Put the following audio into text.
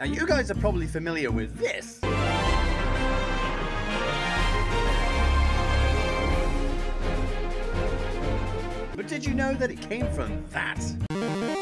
Now you guys are probably familiar with this. But did you know that it came from that?